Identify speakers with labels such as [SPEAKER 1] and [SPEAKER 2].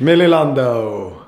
[SPEAKER 1] Schmililando.